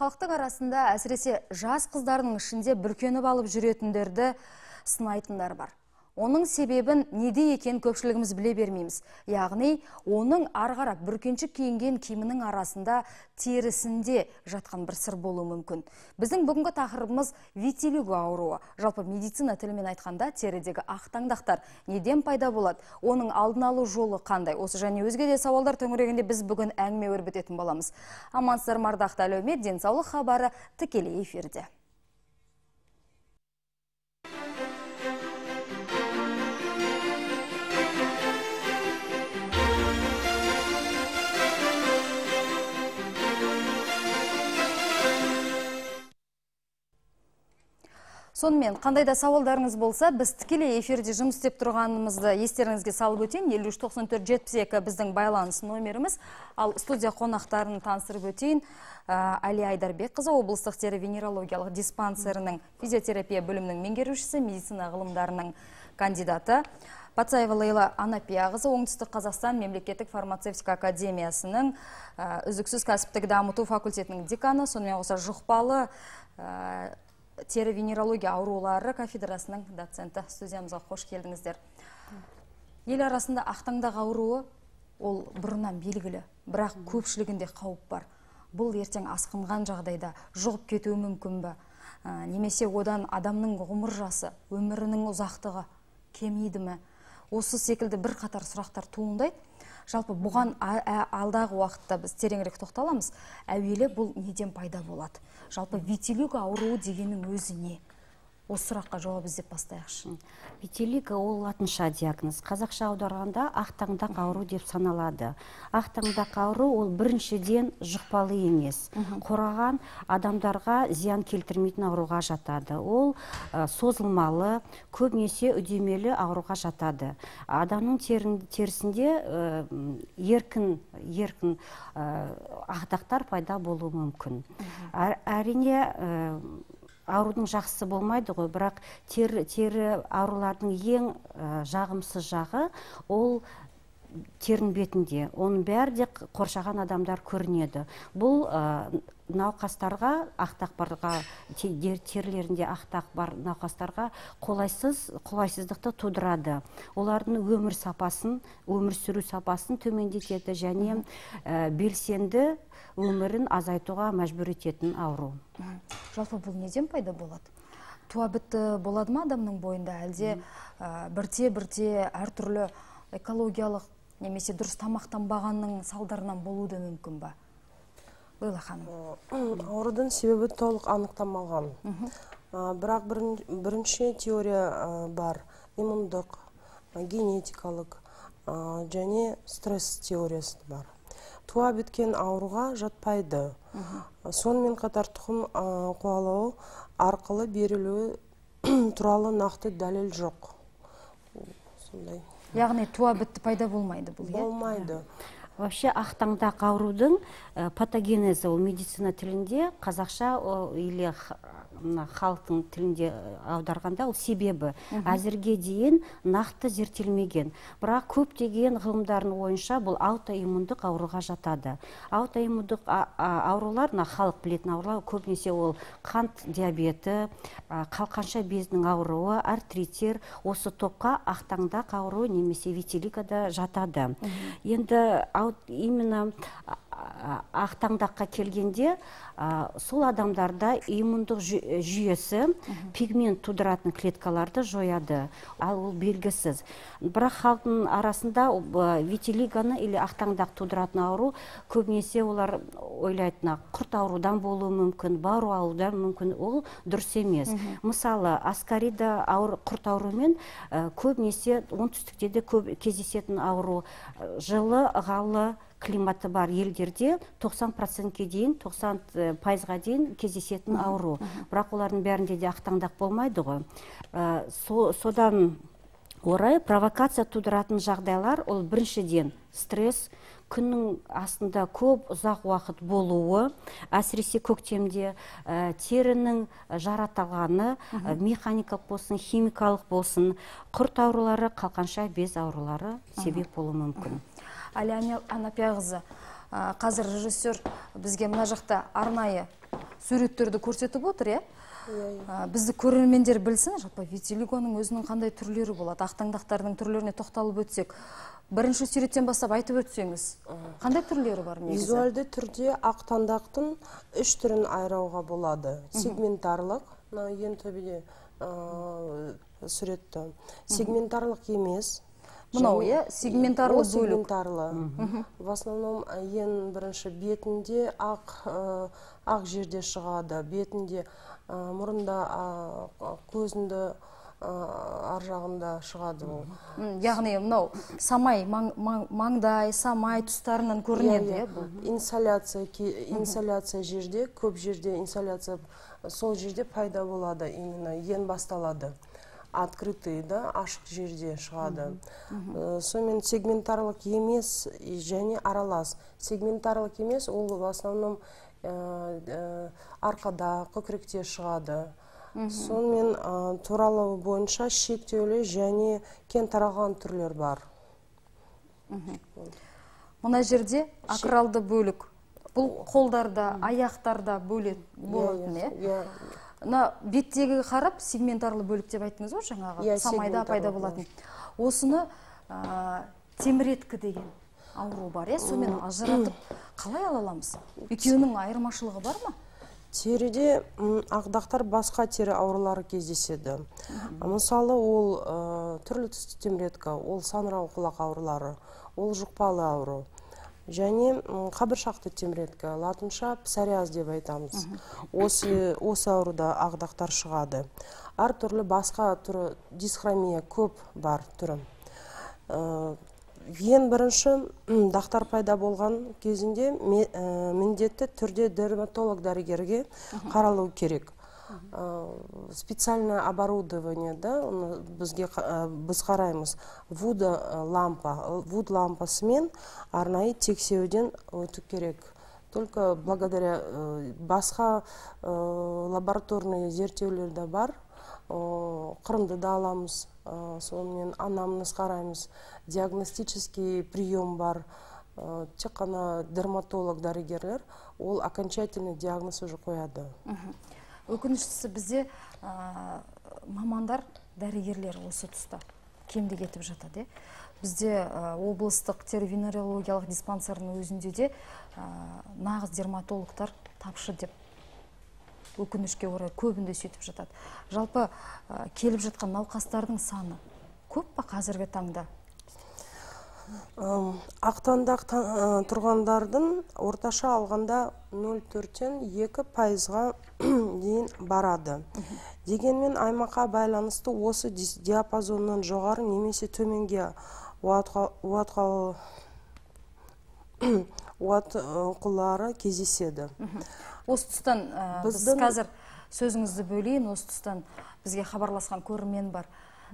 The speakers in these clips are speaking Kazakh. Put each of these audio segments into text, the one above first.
халықтың арасында әсіресе жас қыздардың ішінде бүркеніп алып жүретіндерді сынайтындар бар. Оның себебін неде екен көпшілігіміз біле бермейміз. Яғни оның ары қарап бүркеншік киінген киімінің арасында терісінде жатқан бір сыр болуы мүмкін. Біздің бүгінгі тақырыбымыз витилиго ауруы. Жалпы медицина тілімен айтқанда терідегі ақтаңдақтар неден пайда болады? Оның алдын алу жолы қандай? Осы және өзге де сауалдар төңірегінде біз бүгін әңгіме өрбітетін боламыз. Амансыздар ма ардақты әлеумет. Денсаулық хабары тікелей эфирде. Сонымен қандай да сауалдарыңыз болса біз тікелей эфирде жұмыс істеп тұрғанымызды естеріңізге салып өтейін. елу үш тоқсан төрт жетпіс екі біздің байланыс номеріміз ал студия қонақтарын таныстырып өтейін. Әли айдарбекқызы облыстық тері венерологиялық диспансерінің физиотерапия бөлімінің меңгерушісі медицина ғылымдарының кандидаты. Патсаева лейла анапияқызы оңтүстік қазақстан мемлекеттік фармацевтика академиясының үздіксіз кәсіптік дамыту факультетінің деканы. Сонымен қоса жұқпалы тері венерология аурулары кафедрасының доценті. Студиямызға қош келдіңіздер. Ел арасында ақтаңдақ ауруы ол бұрыннан белгілі бірақ көпшілігінде қауіп бар. Бұл ертең асқынған жағдайда жұғып кетуі мүмкін бе? Немесе одан адамның ғұмыр жасы өмірінің ұзақтығы кемиді ме? Осы секілді бір қатар сұрақтар туындайды. Жалпы бұған алдағы уақытта біз тереңірек тоқталамыз. Әуелі бұл неден пайда болады? Жалпы витилиго ауруы дегеннің өзі не? Осы сұраққа жауап іздеп бастайықшы. Витилиго ол латынша диагноз. Қазақша аударғанда ақтаңдақ ауру деп саналады. Ақтаңдақ ауру ол біріншіден жұқпалы емес. Қораған адамдарға зиян келтірмейтін ауруға жатады. Ол созылмалы көбінесе үдемелі ауруға жатады. Адамның терісінде еркін еркін ақтақтар пайда болуы мүмкін. Әрине аурудың жақсысы болмайды ғой. Бірақ тері, тері аурулардың ең жағымсыз жағы ол терінің бетінде оның бәрі де қоршаған адамдар көрінеді. Бұл науқастарға ақтақ барға терілерінде ақтақ бар науқастарға қолайсыз қолайсыздықты тудырады. Олардың өмір сапасын өмір сүру сапасын төмендетеді және белсенді өмірін азайтуға мәжбүр ететін ауру. Жалпы бұл неден пайда болады? Туа бітті болады ма адамның бойында? Әлде бірте бірте әртүрлі экологиялық немесе дұрыс тамақтанбағанның салдарынан болуы да мүмкін ба? Лейла ханым. Аурудың себебі толық анықтамалған. Бірақ бірінші теория бар. Иммундық генетикалық және стресс теориясы бар. Туа біткен ауруға жатпайды. Сонымен қатар тұқым қуалау арқылы берілуі туралы нақты дәлел жоқ. Сондай. Яғни туа бітті пайда болмайды бұл болмайды. Вообще ақтаңдақ аурудың патогенезі ол медицина тілінде қазақша или мына халықтың тілінде аударғанда ол себебі. Әзірге дейін нақты зерттелмеген. Бірақ көптеген ғылымдардың ойынша бұл аутоиммундық ауруға жатады. Аутоиммундық аурулар мына халық білетін аурулар көбінесе ол қант диабеті қалқанша безінің ауруы артриттер осы топқа ақтаңдақ ауруы немесе витилиго да жатады енді именно ақтаңдаққа келгенде сол адамдарда иммундық жүйесі пигмент тудыратын клеткаларды жояды. Ал ол белгісіз. Бірақ халықтың арасында витилигоны или ақтаңдақ тудыратын ауру көбінесе олар ойлайтын құрт аурудан болуы мүмкін бауру аурудан мүмкін ол дұрыс емес. Мысалы аскарида ауыр құрт ауруымен көбінесе оңтүстікте де көп кездесетін ауру. Жылы ылғалы климаты бар елдерде 90 процентке дейін 90 пайызға дейін кездесетін ауру. Бірақ олардың бәрінде де ақтаңдақ болмайды ғой. Содан орай провокация тудыратын жағдайлар ол біріншіден стресс күннің астында көп ұзақ уақыт болуы әсіресе көктемде терінің жаратылғаны механикалық болсын химикалық болсын құрт аурулары қалқанша без аурулары себеп болуы мүмкін. Али анапияқызы қазір режиссер бізге мына жақта арнайы суреттерді көрсетіп отыр иә? Иә иә. А, бізді көрермендер білсін жалпы витилигоның өзінің қандай түрлері болады ақтаңдақтардың түрлеріне тоқталып өтсек. Бірінші суреттен бастап айтып өтсеңіз қандай түрлері бар негізі? Визуалды түрде ақ таңдақтың үш түрін айыруға болады. Сегментарлық ең төбеде ә, суретті. Сегментарлық емес мынау иә сегментарлы бөлік. сегментарлы в основном ең бірінші бетінде ақ ақ жерде шығады бетінде мұрында көзінде ә, ар жағында шығады ол. Яғни мынау самай маң- маң- маңдай самай тұстарынан көрінеді иә бұл. Инсоляция ке- инсоляция жерде көп жерде инсоляция сол жерде пайда болады именно ең басталады. Открытый да ашық жерде шығады Э, сонымен сегментарлық емес және аралас. Сегментарлық емес ол в основном э, э, арқада көкіректе шығады сонымен туралы бойынша шектеулі және кең таралған түрлер бар. Мына жерде акралды бөлік. Бұл қолдарда аяқтарда бөлет болатын иә мына беттегі қарап сегментарлы бөлік деп айттыңыз ғой жаңағы Иә, самайда пайда болатын. Осыны ә, теміреткі деген ауру бар иә сонымен ажыратып қалай ала аламыз? Екеуінің айырмашылығы бар ма? Теріде м, ақ басқа тері аурулары кездеседі. Мысалы ол ә, түрлі түсті теміретка ол саңырау құлақ аурулары ол жұқпалы ауру. Және қабыршақты теміретка латынша псориаз деп айтамыз. Осы осы ауруда ақ дақтар шығады әртүрлі басқа түрі дисхромия көп бар түрі. Ә, ең бірінші дақтар пайда болған кезінде ме- ә, міндетті түрде дерматолог дәрігерге қаралу керек. Специальное оборудование да бізге ә, біз қараймыз вуд лампа вуд лампасымен арнайы тексеруден өту керек только благодаря басқа лабораторный зерттеулер де бар О, қырымды да аламыз сонымен анамнез қараймыз диагностический прием бар тек қана дерматолог дәрігерлер ол окончательный диагноз уже қояды өкініштісі бізде мамандар дәрігерлер осы тұста кемде кетіп жатады бізде облыстық тервенерологиялық диспансердің өзінде де нағыз дерматологтар тапшы деп өкінішке орай көбінде сөйтіп жатады. Жалпы келіп жатқан науқастардың саны көп па қазіргі таңда? Ақтаңдақ та- тұрғандардың орташа алғанда 0,4-тен 2 пайызға дейін барады. Дегенмен аймаққа байланысты осы диапазоннан жоғары немесе төменге уатқулары кездеседі. Осы тұстан біз қазір сөзіңізді бөлейін. Осы тұстан бізге хабарласқан көрермен бар.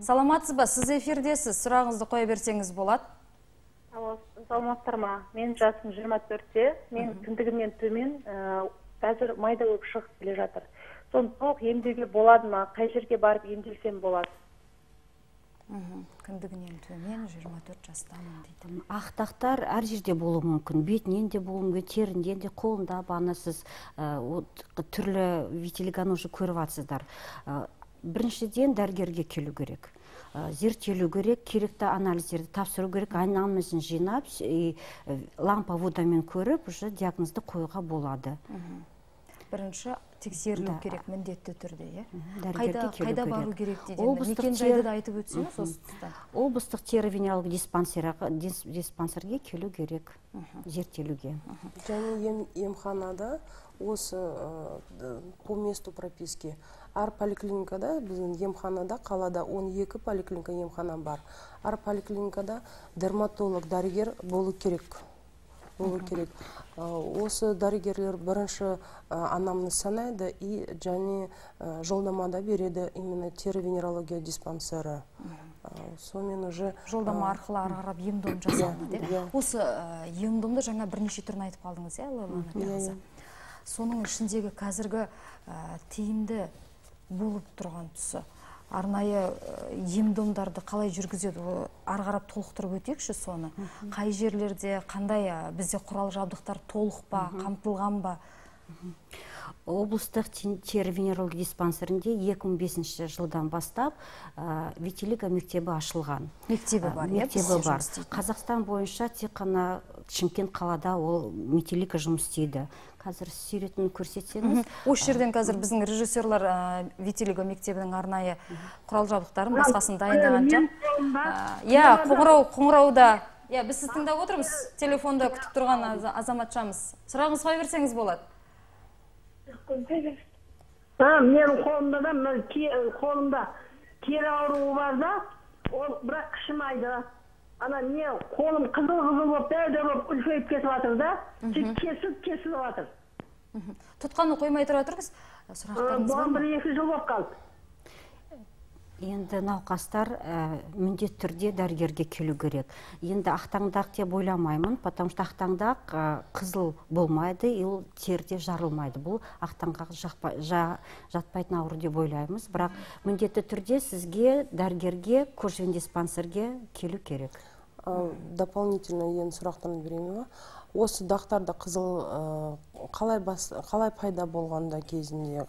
Саламатсыз ба? Сіз эфирдесіз. Сұрағыңызды қоя берсеңіз болады. Саламатсыздар ма менің жасым 24-те мен кіндігімнен төмен ә, қазір майда болып шығып келе жатыр. Соны толық емдеуге болады ма? қай жерге барып емделсем болады? Кіндігінен төмен 24 жастамын дейді. Ақ дақтар әр жерде болуы мүмкін. Бетінен де болуы мүмкін терінде де қолында бағана сіз түрлі витилигоны уже көріп жатсыздар Ә, біріншіден дәрігерге келу керек. Зерттелу керек керекті анализдерді тапсыру керек анамнезін жинап и, ә, лампа водамен көріп уже диагнозды қоюға болады. Бірінші тексерілу Да. керек міндетті түрде иә? Қайда бару керек Облыстық жайды да айтып өтсеңіз осы тұста облыстық дис- диспансерге келу керек зерттелуге. Және ем, емханада осы д- по месту прописки әр поликлиникада біздің емханада қалада 12 поликлиника емхана бар. Әр поликлиникада дерматолог дәрігер болу керек. Болу керек. Ә, осы дәрігерлер бірінші ә, анамнез санайды и және ә, жолдамада береді именно тервенерология диспансері. Сонымен уже жолдама арқылы ары қарап ем дом жасалынады иә. Осы ем домды жаңа бірнеше түрін айтып қалдыңыз иә Иә, иә. соның ішіндегі қазіргі ә, тиімді болып тұрған тұсы. Арнайы ә, ем домдарды қалай жүргізеді ары қарап толықтырып өтейікші соны. Қай жерлерде қандай ә, бізде құрал жабдықтар толық па қамтылған ба? Облыстық тері венерология диспансерінде 2005 жылдан бастап ә, витилиго мектебі ашылған. Мектебі бар иә мектебі бар. қазақстан бойынша тек қана шымкент қалада ол витилиго жұмыс істейді. Қазір суретін көрсетсеңіз осы жерден қазір біздің режиссерлар витилиго мектебінің арнайы құрал жабдықтарын басқасын дайындаған жоқ иә қоңырау қоңырауда иә біз сізді тыңдап отырмыз. Телефонда күтіп тұрған азаматшамыз. Сұрағыңыз қоя берсеңіз болады. А менің қолымда да қолымда тері ауруы бар да ол бірақ қышымайды ана не қолым қызыл қызыл болып дәу болып үлкейіп кетіп жатыр да. Кесіліп кесіліп жатыр. Тұтқаны қоймай тұра тұрыңыз. Сұрақтарыңыз бар бұған бір екі жыл болып қалды. Енді науқастар ә, міндетті түрде дәрігерге келу керек. Енді ақтаңдақ деп ойламаймын потому что ақтаңдақ ә, қызыл болмайды ол терде жарылмайды. Бұл ақтаңдақ жа, жатпайтын ауру деп ойлаймыз. Бірақ міндетті түрде сізге дәрігерге кожвен диспансерге келу керек. Дополнительно енді сұрақтарыңызды берейін ба? Осы дақтарда қызыл қалай, қалай пайда болғанда кезінде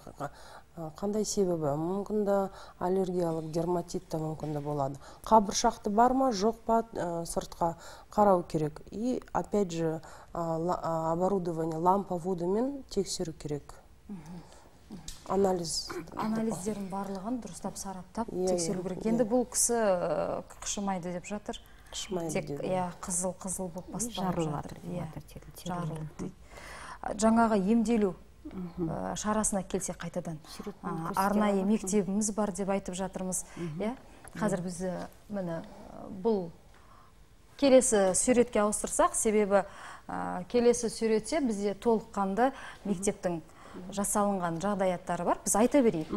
қандай себебі? Мүмкін да аллергиялық дерматит та мүмкін де болады. Қабыршақты бар ма? Жоқ па? Сыртқа қарау керек. И опять же оборудование лампа водымен тексеру керек. Анализ. Анализдердің барлығын дұрыстап сараптап иә, тексеру керек. Иә. енді бұл кісі қышымайды деп жатыр. Қышымайды тек иә қызыл қызыл болып басталып жатыр. иә жарылды жаңағы емделу. Шарасына келсе қайтадан. Арнайы мектебіміз бар деп айтып жатырмыз иә? Қазір біз міне бұл келесі суретке ауыстырсақ себебі келесі суретте бізде толыққанды мектептің жасалынған жағдаяттары бар. Біз айта берейік.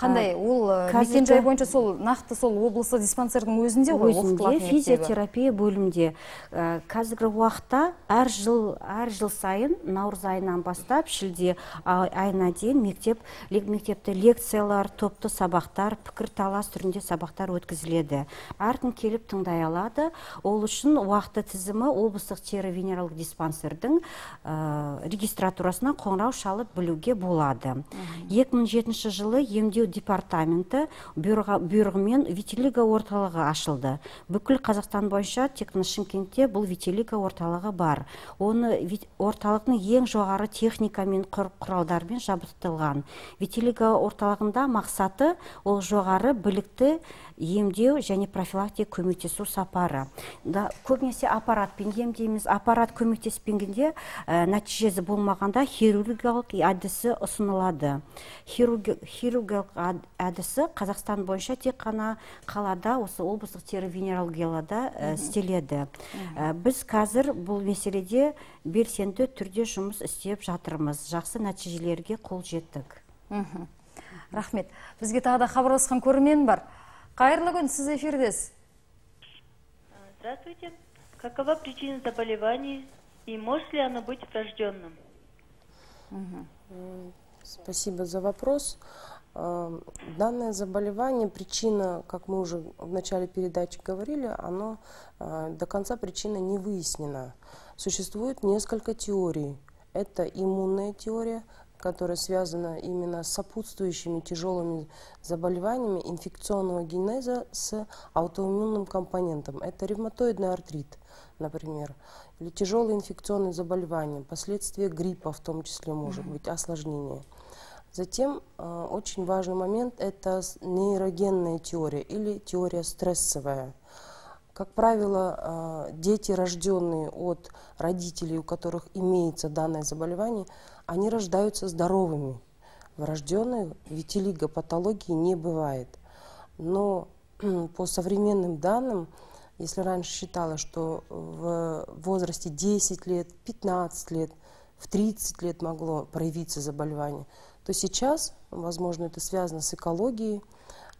Қандай ол мекенжай бойынша сол нақты сол облыстық диспансердің өзінде ғой өзінде физиотерапия бөлімде қазіргі уақытта әр жыл әр жыл сайын наурыз айынан бастап шілде айына дейін мектеп мектепте лекциялар топты сабақтар пікірталас түрінде сабақтар өткізіледі. Әркім келіп тыңдай алады. Ол үшін уақыты тізімі облыстық тері венералық диспансердің регистратурасына қоңырау шалып білуге болады. 2007 жылы емдеу департаменті бұйрығымен витилиго орталығы ашылды. Бүкіл қазақстан бойынша тек қана шымкентте бұл витилиго орталығы бар. Оны орталықтың ең жоғары техника мен құралдармен жабдықталған. Витилиго орталығында мақсаты ол жоғары білікті емдеу және профилактика көмектесу сапары. Да көбінесе аппаратпен емдейміз. Аппарат көмектеспегенде ә, нәтижесі болмағанда хирургиялық әдісі ұсынылады. Хирургиялық әдісі қазақстан бойынша тек қана қалада осы облыстық тері венерологияларда ә, істеледі. Ә, біз қазір бұл мәселеде белсенді түрде жұмыс істеп жатырмыз. Жақсы нәтижелерге қол жеттік. Рахмет. Бізге тағы да хабарласқан көрермен бар. Қайырлы күн, сіз эфирдесіз. Здравствуйте. Какова причина заболевания и может ли оно быть врожденным? Спасибо за вопрос. Данное заболевание, причина, как мы уже в начале передачи говорили, оно до конца причина не выяснена. Существует несколько теорий. Это иммунная теория, которая связана именно с сопутствующими тяжелыми заболеваниями инфекционного генеза с аутоиммунным компонентом. Это ревматоидный артрит, например, или тяжелые инфекционные заболевания, последствия гриппа в том числе может быть, осложнение. Затем э, очень важный момент – это нейрогенная теория или теория стрессовая. Как правило, э, дети, рожденные от родителей, у которых имеется данное заболевание, они рождаются здоровыми. Врожденной витилиго патологии не бывает. Но по современным данным, если раньше считалось, что в возрасте 10 лет, 15 лет, в 30 лет могло проявиться заболевание, то сейчас, возможно, это связано с экологией,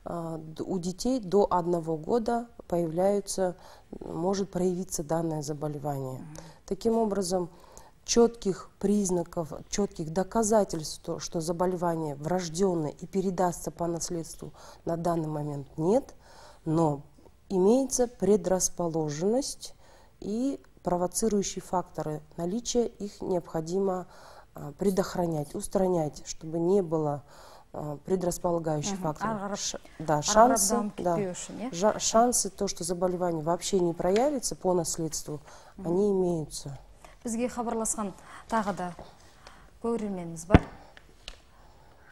а, у детей до одного года появляются, может проявиться данное заболевание. Таким образом, четких признаков, четких доказательств, что заболевание врожденное и передастся по наследству на данный момент нет, но имеется предрасположенность и провоцирующие факторы. Наличие их необходимо а, предохранять, устранять, чтобы не было а, предрасполагающих факторов. Ш- да, шансы, да, шансы, то, что заболевание вообще не проявится по наследству, они имеются. Бізге хабарласқан тағы да көрерменіміз бар.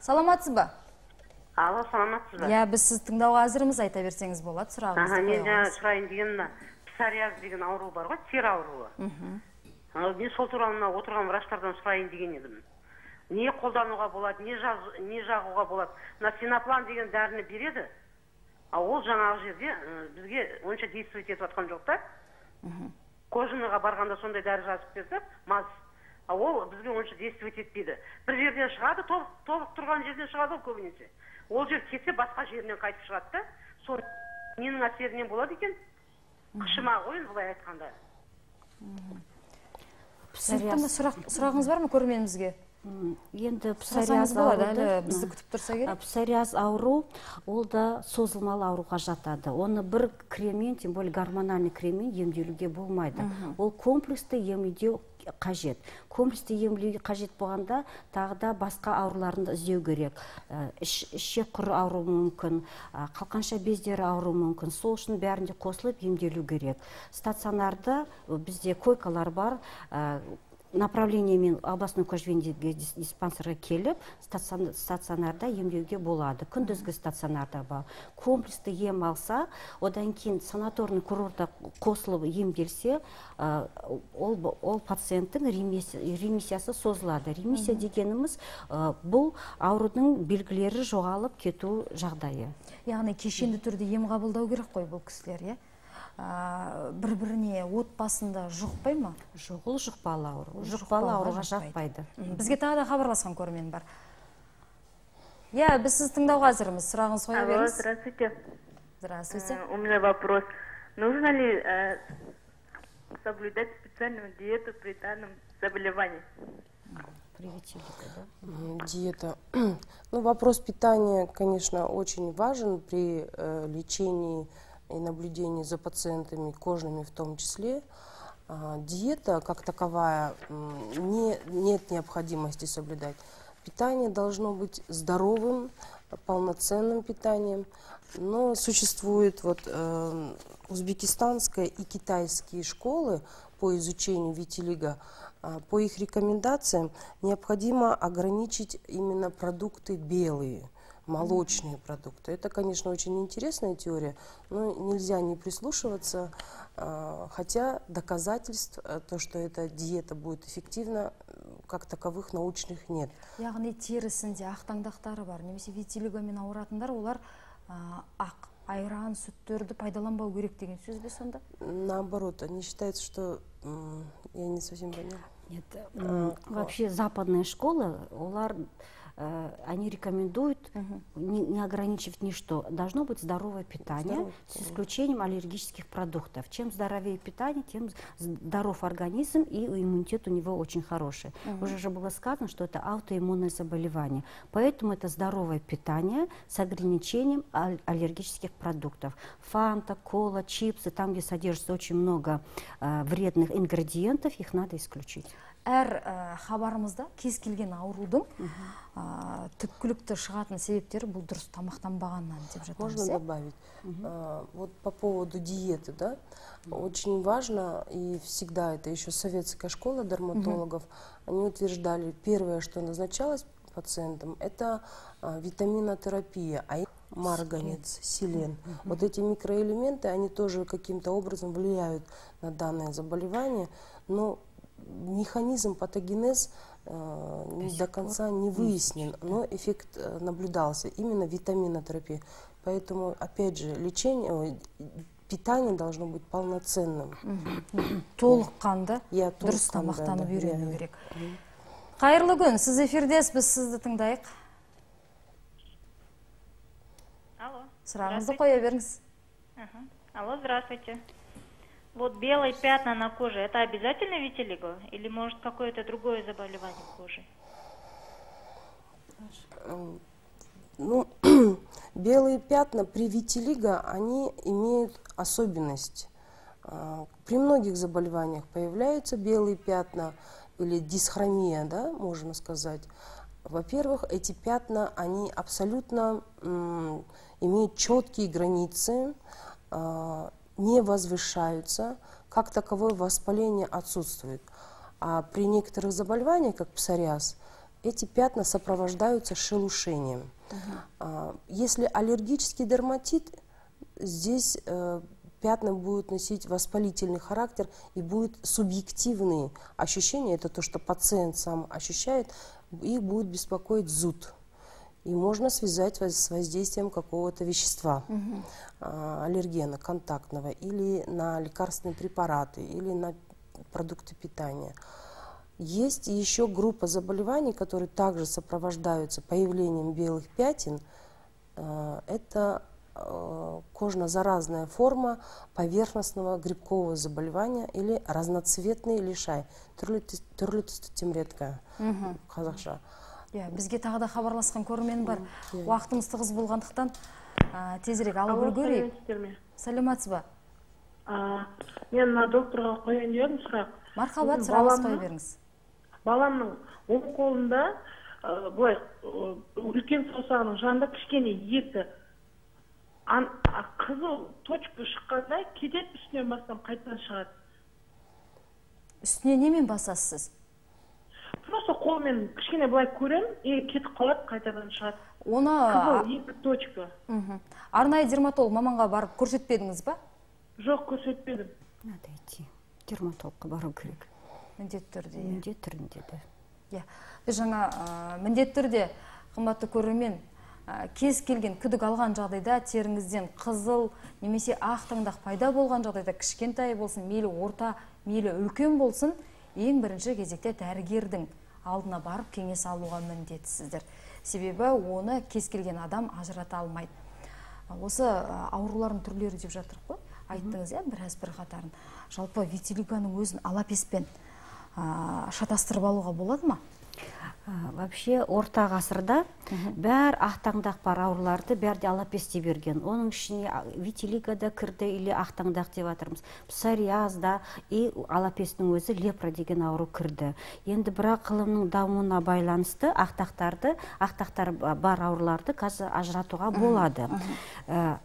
Саламатсыз ба? Алло саламатсыз ба? Иә біз сізді тыңдауға әзірміз айта берсеңіз болады сұрағыңызды мен жаңа сұрайын деген мына псориаз деген ауру бар ғой тері ауруы. Мен сол туралы мына отырған врачтардан сұрайын деген едім. Не қолдануға болады не, жаз- не жағуға болады. Мына синоплан деген дәріні береді ал ол жаңағы жерде бізге онша действовать етіп жатқан жоқ та. Кожаныйға барғанда сондай дәрі жазып берді маз ол бізге онша действовать етпейді. Бір жерден шығады толық тұрған жерден шығады ғой көбінесе. Ол жер кетсе басқа жерінен қайтып шығады да. Сол ненің әсерінен болады екен. Қышыма ғой енді былай айтқанда. Түсінікті сұрақ сұрағыңыз бар ма көрерменімізге? Енді псориаз болады ауруды- әлі бізді күтіп тұрса керек. Псориаз ауру ол да созылмалы ауруға жатады. Оны бір креммен тем более гормональный креммен емделуге болмайды. Ол комплексті емдеу қажет. Комплексті емдеуге қажет болғанда тағы да басқа ауруларды іздеу керек. Ә, іш- ішек құры ауруы мүмкін қалқанша бездері ауруы мүмкін. Сол үшін бәрінде қосылып емделу керек. Стационарда бізде койкалар бар. Ә, направлениемен областной кожвендегі дис- диспансерге келіп стацион- стационарда емдеуге болады. Күндізгі стационарда бар комплексті ем алса одан кейін санаторный курортта қосылып емделсе ә, ол, ол пациенттің ремиссия- ремиссиясы созылады. Ремиссия дегеніміз ә, бұл аурудың белгілері жоғалып кету жағдайы. Яғни кешенді түрде ем қабылдау керек қой бұл кісілер иә? Бір біріне отбасында жұқпай ма жоқ ол жұқпалы ауру жұқпалы ауруға жатпайды. бізге тағы да хабарласқан көрермен бар иә біз сізді тыңдауға әзірміз сұрағыңызды қоя Алло, беріңіз здравствуйте. здравствуйте У меня вопрос. Нужно ли э, соблюдать специальную диету при данном заболевании? Да? Диета. Ну, вопрос питания, конечно, очень важен при э, лечении и наблюдении за пациентами, кожными в том числе. А, диета, как таковая, не, нет необходимости соблюдать. Питание должно быть здоровым, полноценным питанием. Но существует вот э, узбекистанская и китайские школы по изучению витилиго. А, По их рекомендациям необходимо ограничить именно продукты белые, молочные продукты. Это, конечно, очень интересная теория, но нельзя не прислушиваться, а, хотя доказательств, э, то, что эта диета будет эффективна, э, как таковых научных нет. яғни терісінде ақ таңдақтары бар немесе витилигомен ауыратындар олар а, ақ айран сүттерді пайдаланбау керек деген сөз бе сонда Наоборот, они считают, что... м, Я не совсем поняла. Нет, м, вообще западные школы, олар, э, они рекомендуют не, не ограничивать ничто. Должно быть здоровое питание Здоровое с исключением аллергических продуктов. Чем здоровее питание, тем здоров организм и иммунитет у него очень хороший. Уже же было сказано, что это аутоиммунное заболевание. Поэтому это здоровое питание с ограничением ал- аллергических продуктов. Фанта, кола, чипсы, там, где содержится очень много э, вредных ингредиентов, их надо исключить әр ә, хабарымызда кез келген аурудың ә, түпкілікті шығатын себептері бұл дұрыс тамақтанбағаннан деп жатамыз Можно иә? добавить? А, вот по поводу диеты, да, очень важно, и всегда это еще советская школа дерматологов, они утверждали, первое, что назначалось пациентам, это а, витаминотерапия, а и марганец, селен. Вот эти микроэлементы, они тоже каким-то образом влияют на данное заболевание, но механизм патогенез э, не до конца не выяснен, но эффект э, наблюдался именно витаминотерапия. Поэтому, опять же, лечение, ой, питание должно быть полноценным. толыққанды Иә, дұрыс толыққанды, тамақтанып да, үйрену иә. керек қайырлы күн сіз эфирдесіз біз сізді тыңдайық Алло. сұрағыңызды Здравствуйте. қоя беріңіз Ага. Алло, здравствуйте. Вот белые пятна на коже, это обязательно витилиго? Или может какое-то другое заболевание кожи? Ну, белые пятна при витилиго, они имеют особенность. А, При многих заболеваниях появляются белые пятна, или дисхромия, да, можно сказать. Во-первых, эти пятна, они абсолютно имеют четкие границы, а, не возвышаются, как таковое воспаление отсутствует. А при некоторых заболеваниях, как псориаз, эти пятна сопровождаются шелушением. А, Если аллергический дерматит, здесь э, пятна будут носить воспалительный характер и будут субъективные ощущения. Это то, что пациент сам ощущает, их будет беспокоить зуд И можно связать воз- с воздействием какого-то вещества, а, аллергена контактного, или на лекарственные препараты, или на продукты питания. Есть еще группа заболеваний, которые также сопровождаются появлением белых пятен. Э, Это э, кожно-заразная форма поверхностного грибкового заболевания или разноцветный лишай. түрлі түсті теміретка қазақша. Иә бізге тағы да хабарласқан көрермен бар. Уақытымыз тығыз болғандықтан ә, тезірек алып үлгерейік. сәлеметсіз ба? Мен мына докторға қояйын дедім сұрақ. Мархабат сұрағыңызды қоя беріңіз. Баламның оң қолында былай үлкен саусағының жанында кішкене а, қызыл точка шыққанда кетеді үстінен бассам қайтадан шығады. Үстіне немен басасыз сіз? Просто қолмен кішкене былай көремін и кетіп қалады қайтадан шығады. Оны екі точка. Мгм. арнайы дерматолог маманға барып көрсетпедіңіз ба? Жоқ көрсетпедім. Надо идти дерматологқа бару керек. Міндетті түрде иә. міндетті түрінде де иә. Біз жаңа ә, міндетті түрде қымбатты көрермен ә, кез келген күдік алған жағдайда теріңізден қызыл немесе ақ таңдақ пайда болған жағдайда кішкентай болсын мейлі орта мейлі үлкен болсын ең бірінші кезекте дәрігердің алдына барып кеңес алуға міндеттісіздер себебі оны кез келген адам ажырата алмайды. Осы аурулардың түрлері деп жатырмық қой айттыңыз иә біраз бірқатарын жалпы витилигоның өзін алапеспен ә, шатастырып алуға болады ма? Вообще орта ғасырда бәр ақтаңдақ бар ауруларды бәрі де алапес дей берген. Оның ішіне витилиго да кірді или ақтаңдақ деп жатырмыз псориаз да и алапестің өзі лепра деген ауру кірді. Енді бірақ ғылымның дамуына байланысты ақтақтарды ақтақтар ба- бар ауруларды қазір ажыратуға болады. Ә,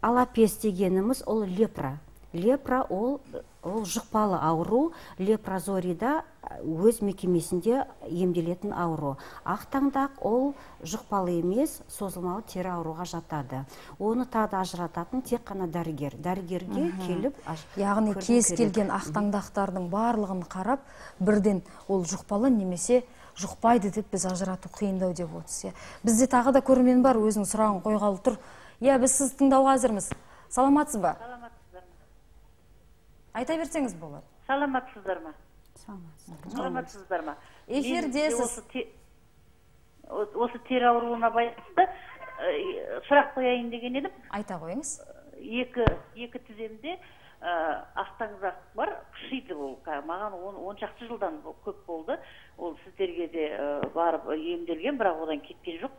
алапес дегеніміз ол лепра. Лепра ол ол жұқпалы ауру лепрозорида өз мекемесінде емделетін ауру. Ақтаңдақ ол жұқпалы емес созылмалы тері ауруға жатады. Оны тағы да ажырататын тек қана дәрігер. Дәрігерге келіп яғни кез келген ақтаңдақтардың барлығын қарап бірден ол жұқпалы немесе жұқпайды деп біз ажырату қиындау деп отырсыз иә. Бізде тағы да көрермен бар өзінің сұрағын қойғалы тұр. Иә біз сізді тыңдауға әзірміз. Саламатсыз ба? Айта берсеңіз болады. Саламатсыздар ма? Саламатсыз. саламатсыздар ма? Эфирдесіз. Осы тері ауруына байланысты э, сұрақ қояйын деген едім. Айта қойыңыз. Екі екі тіземде ә, ақтаңдақ бар қышиды ол маған он он шақты жылдан көп болды. Ол сіздерге де ә, барып емделген бірақ одан кеткен жоқ.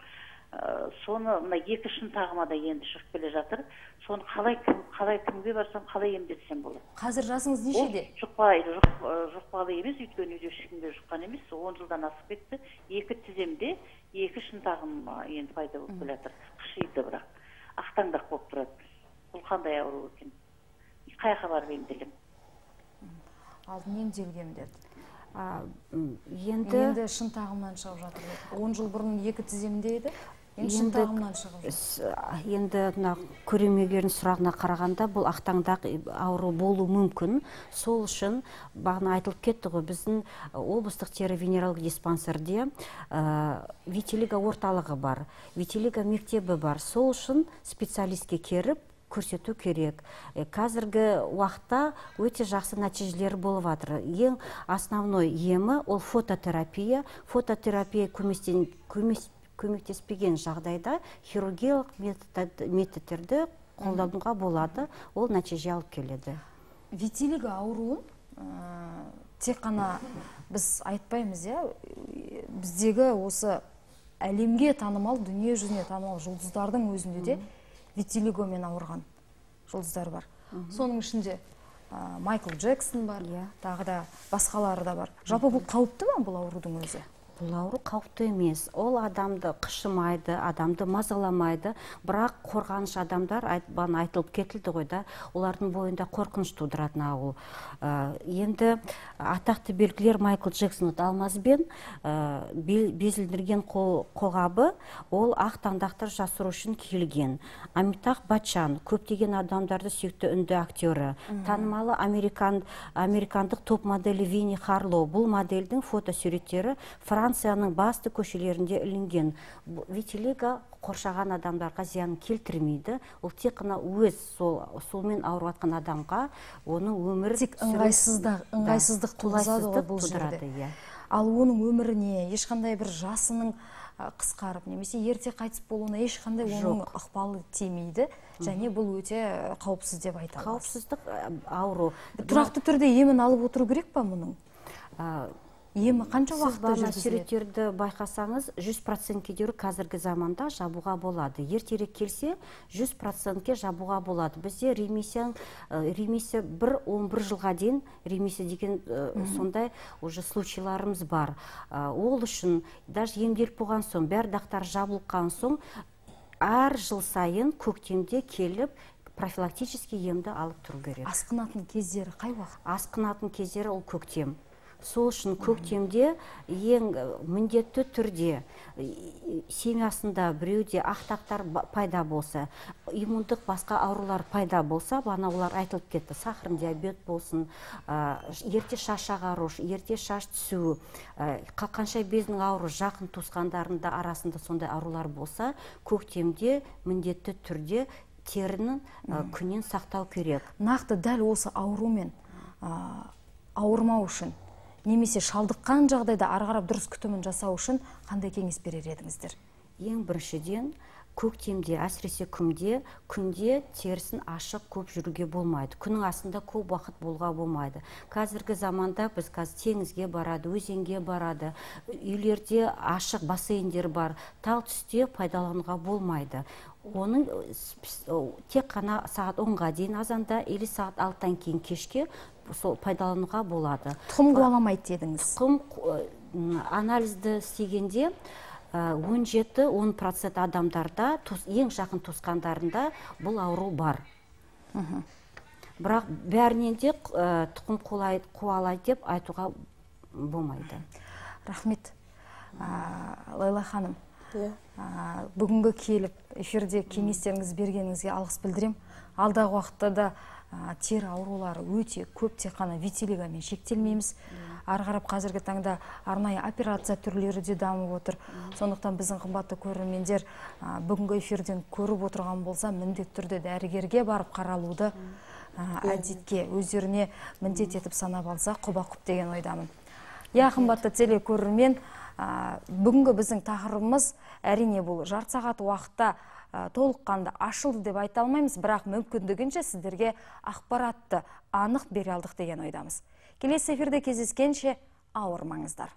Ә, соны мына екі шынтағыма да енді шығып келе жатыр. Соны қалай кім қалай кімге барсам қалай емдетсем болады. Қазір жасыңыз нешеде? ол жұқпалы емес өйткені үйде ешкімге жұққан емес. Он жылдан асып кетті. Екі тіземде екі шынтағым енді пайда болып келе жатыр. Қышиды бірақ. Ақтаңдақ болып тұрады. Бұл қандай ауру екен? Қай жаққа барып емделемін алдын емделгем деді. Енді енді шынтағымнан шығып жатыр он жыл бұрын екі тіземде еді. Енді Енді шынтағымнан шығып жатыр с- енді мына көрермендердің сұрағына қарағанда бұл ақтаңдақ и- ауру болуы мүмкін. Сол үшін бағана айтылып кетті ғой біздің э, облыстық тері венерология диспансерде ә, витилиго орталығы бар витилиго мектебі бар. Сол үшін специалистке керіп көрсету керек. Э, қазіргі уақытта өте жақсы нәтижелер болып жатыр ең основной емі ол фототерапия. Фототерапия көместен- көмес- көмектеспеген жағдайда хирургиялық метод- методтерді қолдануға болады. Ол нәтиже алып келеді. Витилиго ауруын ә, тек қана біз айтпаймыз иә э, біздегі осы әлемге танымал дүние жүзіне танымал жұлдыздардың өзінде де витилигомен ауырған жұлдыздар бар. Соның ішінде а, майкл джексон бар Иә. тағы да басқалары да бар. Жалпы бұл қауіпті ма бұл аурудың өзі? Бұл ауру қауіпті емес. Ол адамды қышымайды адамды мазаламайды. Бірақ қорғаныш адамдар айт- бағана айтылып кетілді ғой да олардың бойында қорқыныш тудыратын ауру Ә, енді атақты белгілер майкл джексон алмазбен ә, безілдірген қол- қолғабы ол ақ таңдақтар жасыру үшін киілген. Амитах баччан көптеген адамдарды сүйікті үнді актері. Танымалы американ американдық топ моделі винни харлоу. Бұл модельдің фотосуреттері францияның басты көшелерінде ілінген. Витилиго қоршаған адамдарға зиян келтірмейді. Ол тек қана өз сол солмен ауырып жатқан адамға оның өмір тек ыңғайсыздық ыңғайсыздық туғызады ғой бұл жерде. иә. Ал оның өміріне ешқандай бір жасының қысқарып немесе ерте қайтыс болуына ешқандай оның ықпалы тимейді. Және бұл өте қауіпсіз деп айта қауіпсіздік ауру. Тұрақты түрде емін алып отыру керек па мұның? Емі қанша сіз уақытта бағана жүргізіледі? суреттерді байқасаңыз 100 процентке дейін қазіргі заманда жабуға болады. Ертерек келсе 100 процентке жабуға болады. Бізде ремиссия ә, ремиссия бір 11 жылға дейін ремиссия деген ә, сондай уже случайларымыз бар. Ә, ол үшін даже емделіп болған соң бәрі дақтар жабылған соң әр жыл сайын көктемде келіп профилактический емді алып тұру керек. Асқынатын кездері қай уақыт? Асқынатын кездері ол көктем. Сол үшін көктемде ең э, міндетті түрде семьясында біреуде ақтақтар пайда болса иммундық басқа аурулар пайда болса бағана олар айтылып кетті. Сахарный диабет болсын ә, ерте шаш ағару ерте шаш түсу ә, қалқанша безінің ауруы жақын туысқандарында арасында сондай аурулар болса көктемде міндетті түрде терінің ә, күннен сақтау керек. Нақты дәл осы аурумен а, ауырмау үшін немесе шалдыққан жағдайда ары қарап дұрыс күтімін жасау үшін қандай кеңес берер едіңіздер? Ең біріншіден көктемде әсіресе күнде күнде терісін ашық көп жүруге болмайды. Күннің астында көп уақыт болуға болмайды. Қазіргі заманда біз қазір теңізге барады өзенге барады үйлерде ашық бассейндер бар тал түсте пайдалануға болмайды. Оның э, э, тек қана сағат онға дейін азанда или сағат алтыдан кейін кешке сол пайдалануға болады. Тұқым қуаламайды дедіңіз. Тұқым анализді істегенде э, 17-10 процент адамдарда ең жақын туысқандарында бұл ауру бар. Бірақ бәрінен де тұқым қуалай- қуалайды деп айтуға болмайды. Рахмет. Лайла ханым. Иә. А, бүгінгі келіп эфирде кеңестеріңіз бергеніңізге алғыс білдірем. Алдағы уақытта да а, тері аурулары өте көп тек қана витилигамен шектелмейміз. Ары қарап қазіргі таңда арнайы операция түрлері де дамып отыр. Сондықтан біздің қымбатты көрермендер а, бүгінгі эфирден көріп отырған болса міндетті түрде дәрігерге барып қаралуды а, әдетке өздеріне міндет етіп санап алса құба құп деген ойдамын. Иә қымбатты телекөрермен а, бүгінгі біздің тақырыбымыз әрине бұл жарты сағат уақытта толыққанды ашылды деп айта алмаймыз. Бірақ мүмкіндігінше сіздерге ақпаратты анық бере алдық деген ойдамыз. Келесі эфирде кездескенше ауырмаңыздар.